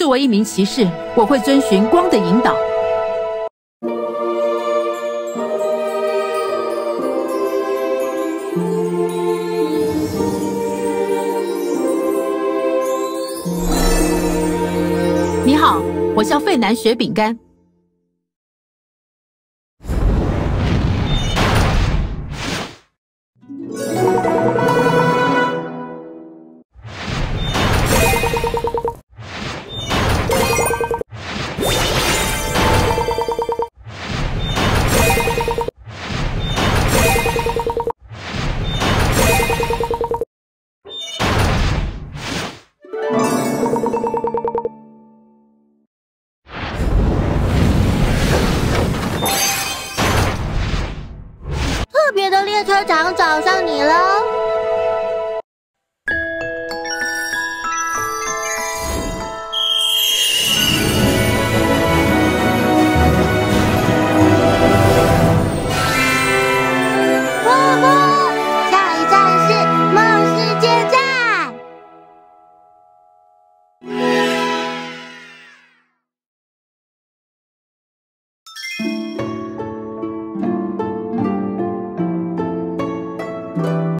作为一名骑士，我会遵循光的引导。你好，我叫费南雪饼干。车长找上你了